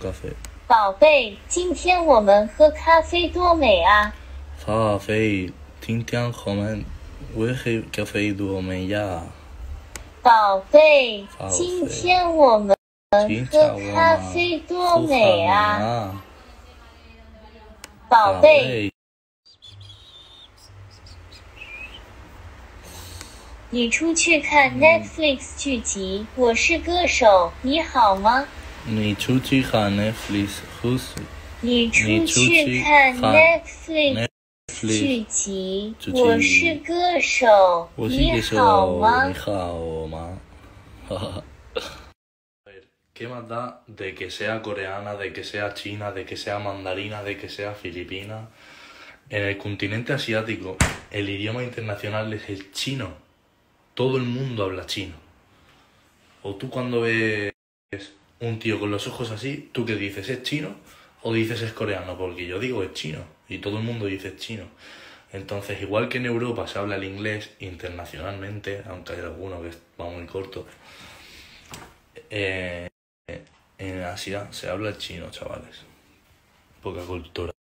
咖啡。宝贝，今天我们喝咖啡多美啊！咖啡，今天我们喝咖啡多美呀！宝贝，今天我们喝咖啡多美啊！宝贝，你出去看 Netflix 剧集《我是歌手》，你好吗？你出去看 Netflix, who's 你出你出去去看看 Netflix 剧 Netflix? 集剧《集我是歌手》，我是你歌手，好吗你？好吗？¿Qué más da de que sea coreana, de que sea china, de que sea mandarina, de que sea filipina? En el continente asiático, el idioma internacional es el chino. Todo el mundo habla chino. O tú cuando ves un tío con los ojos así, ¿tú qué dices? ¿Es chino? O dices es coreano, porque yo digo es chino. Y todo el mundo dice es chino. Entonces, igual que en Europa se habla el inglés internacionalmente, aunque hay alguno que va muy corto, eh, en Asia se habla el chino, chavales. Poca cultura.